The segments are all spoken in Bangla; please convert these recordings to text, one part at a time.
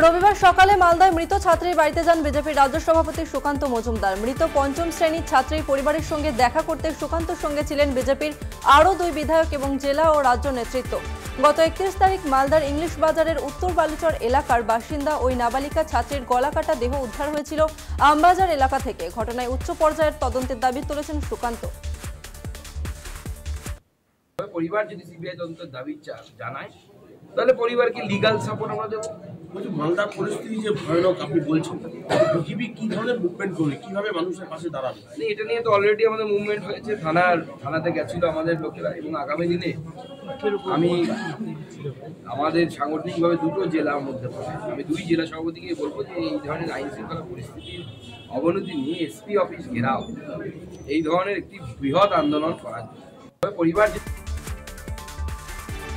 রবিবার সকালে মালদায় মৃত ছাত্রীর বাড়িতে যান বিজেপির রাজ্য সভাপতি সুকান্ত মজুমদার। মৃত পঞ্চম শ্রেণির ছাত্রীর পরিবারের সঙ্গে দেখা করতে সুকান্তর সঙ্গে ছিলেন বিজেপির আরও দুই বিধায়ক এবং জেলা ও রাজ্য নেতৃত্ব। গত একত্রিশ তারিখ মালদার ইংলিশ বাজারের উত্তর বালুচর এলাকার বাসিন্দা ওই নাবালিকা ছাত্রীর গলাকাটা দেহ উদ্ধার হয়েছিল আমবাজার এলাকা থেকে। ঘটনায় উচ্চ পর্যায়ের তদন্তের দাবি তুলেছেন সুকান্ত। পরিবার যদি সিবিআই তদন্তের দাবি জানায়, তাহলে পরিবারকে লিগাল সাপোর্ট আমরা দেবো। বলছি, মালদার পরিস্থিতি যে ভয়ানক, আপনি বলছেন। বিজেপি কি ধরনের মুভমেন্ট করবে? কীভাবে মানুষের পাশে দাঁড়াবে? এটা নিয়ে তো অলরেডি আমাদের মুভমেন্ট হয়েছে, থানার, থানাতে গেছিল আমাদের লোকেরা, এবং আগামী দিনে আমি আমাদের সাংগঠনিকভাবে দুটো জেলার মধ্যে পড়ে আমি দুই জেলা সভাপতিকে বলব যে এই ধরনের আইন শৃঙ্খলা পরিস্থিতির অবনতি নিয়ে এসপি অফিস ঘেরাও, এই ধরনের একটি বৃহৎ আন্দোলন করা পরিবার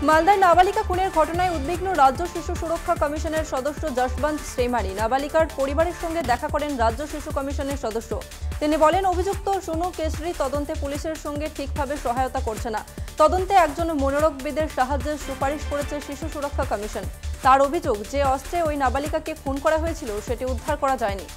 মালদায় নাবালিকা খুনের ঘটনায় উদ্বিগ্ন রাজ্য শিশু সুরক্ষা কমিশনের সদস্য যশবন্ত শ্রীমানি নাবালিকার পরিবারের সঙ্গে দেখা করেন রাজ্য শিশু কমিশনের সদস্য। তিনি বলেন, অভিযুক্ত সোনু কেশরি তদন্তে পুলিশের সঙ্গে ঠিকভাবে সহায়তা করছে না। তদন্তে একজন মনোরোগবিদের সাহায্যের সুপারিশ করেছে শিশু সুরক্ষা কমিশন। তার অভিযোগ, যে অস্ত্রে ওই নাবালিকাকে খুন করা হয়েছিল, সেটি উদ্ধার করা যায়নি।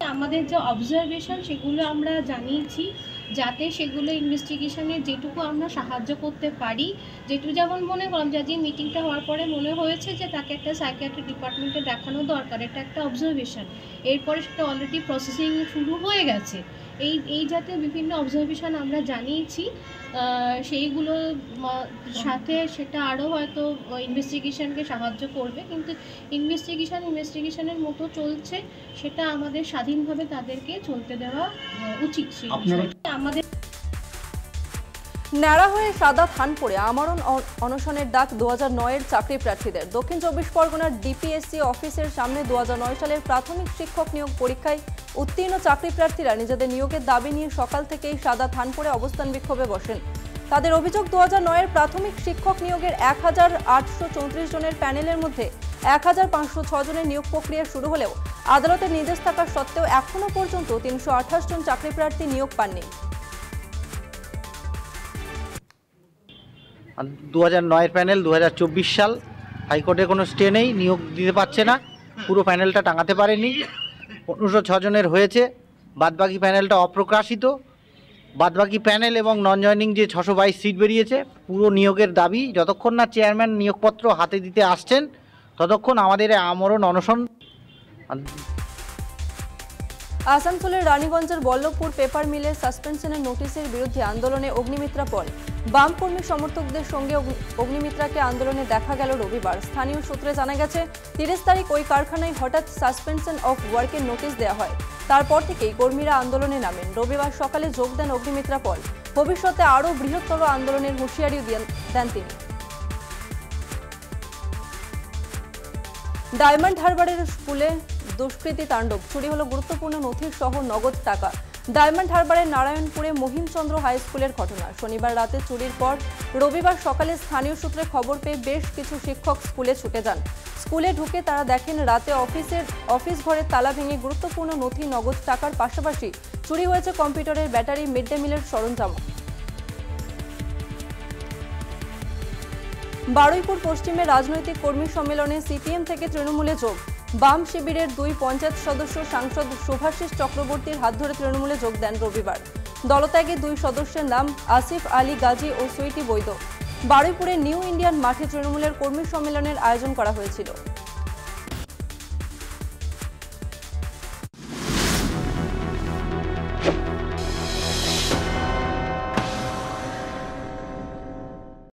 আমাদের যে অবজারভেশন সেগুলো আমরা জানিয়েছি। যাতে সেগুলো ইনভেস্টিগেশনের যেটুকু আমরা সাহায্য করতে পারি, যেটুকু যেমন মনে করলাম যে মিটিংটা হওয়ার পরে মনে হয়েছে যে তাকে একটা সাইকিয়াট্রিক ডিপার্টমেন্টে দেখানো দরকার, এটা একটা অবজারভেশন এরপরে সেটা অলরেডি প্রসেসিং শুরু হয়ে গেছে। এই এই জাতীয় বিভিন্ন অবজারভেশন আমরা জানিয়েছি। সেইগুলো সাথে সেটা আরও হয়তো ইনভেস্টিগেশনকে সাহায্য করবে। কিন্তু ইনভেস্টিগেশন ইনভেস্টিগেশনের মতো চলছে সেটা আমাদের স্বাধীনভাবে তাদেরকে চলতে দেওয়া উচিত। আমাদের ন্যাড়া হয়ে সাদা থান পড়ে আমরণ অনশনের ডাক দু হাজার নয়ের চাকরি প্রার্থীদের। দক্ষিণ চব্বিশ পরগনার ডিপিএসসি অফিসের সামনে দু হাজার নয় সালের প্রাথমিক শিক্ষক নিয়োগ পরীক্ষায় উত্তীর্ণ চাকরি প্রার্থীরা নিজেদের নিয়োগের দাবি নিয়ে সকাল থেকেই সাদা থান পড়ে অবস্থান বিক্ষোভে বসেন। তাদের অভিযোগ দু হাজার নয়ের প্রাথমিক শিক্ষক নিয়োগের এক হাজার আটশো চৌত্রিশ জনের প্যানেলের মধ্যে এক জনের নিয়োগ প্রক্রিয়া শুরু হলেও আদালতের নির্দেশ থাকা সত্ত্বেও এখনও পর্যন্ত তিনশো আঠাশ জন চাকরি প্রার্থী নিয়োগ পাননি। দু হাজার নয়ের প্যানেল দু হাজার চব্বিশ সাল হাইকোর্টে কোনো স্টে নেই, নিয়োগ দিতে পারছে না। পুরো প্যানেলটা টাঙাতে পারেনি। পনেরোশো ছজনের হয়েছে। বাদবাকি প্যানেলটা অপ্রকাশিত। বাদবাকি প্যানেল এবং নন জয়নিং যে ছশো বাইশ সিট বেরিয়েছে, পুরো নিয়োগের দাবি, যতক্ষণ না চেয়ারম্যান নিয়োগপত্র হাতে দিতে আসছেন, ততক্ষণ আমাদের আমরণ অনশন। আসানসোলের রানীগঞ্জের বল্লভপুর পেপার মিলের সাসপেনশনের নোটিশের বিরুদ্ধে আন্দোলনে অগ্নিমিত্রা পল বাম কর্মী সমর্থকদের সঙ্গে অগ্নিমিত্রাকে আন্দোলনে দেখা গেল রবিবার। স্থানীয় সূত্রে জানা গেছে, তিরিশ তারিখ ওই কারখানায় হঠাৎ সাসপেনশন অফ ওয়ার্কের নোটিশ দেওয়া হয়। তারপর থেকেই কর্মীরা আন্দোলনে নামেন। রবিবার সকালে যোগ দেন অগ্নিমিত্রা পল ভবিষ্যতে আরও বৃহত্তর আন্দোলনের হুঁশিয়ারিও দেন তিনি। ডায়মন্ড হারবারের স্কুলে দুষ্কৃতী তাণ্ডব। চুরি হলো গুরুত্বপূর্ণ নথি সহ নগদ টাকা। ডায়মন্ড হারবারের নারায়ণপুরে মহিমচন্দ্র হাই স্কুলের ঘটনা। শনিবার রাতে চুরির পর রবিবার সকালে স্থানীয় সূত্রে খবর পেয়ে বেশ কিছু শিক্ষক স্কুলে ছুটে যান। স্কুলে ঢুকে তারা দেখেন রাতে অফিসের অফিস ঘরের তালা ভেঙে গুরুত্বপূর্ণ নথি, নগদ টাকার পাশাপাশি চুরি হয়েছে কম্পিউটারের ব্যাটারি, মিড ডে মিলের সরঞ্জাম। বারুইপুর পশ্চিমে রাজনৈতিক কর্মী সম্মেলনে সিপিএম থেকে তৃণমূলে যোগ। বাম শিবিরের দুই পঞ্চায়েত সদস্য সাংসদ শুভাশিস চক্রবর্তীর হাত ধরে তৃণমূলে যোগ দেন রবিবার। দলত্যাগে দুই সদস্যের নাম আসিফ আলী, গাজী ও সুইটি বৈদ বারুইপুরে নিউ ইন্ডিয়ান মাঠে তৃণমূলের কর্মী সম্মেলনের আয়োজন করা হয়েছিল।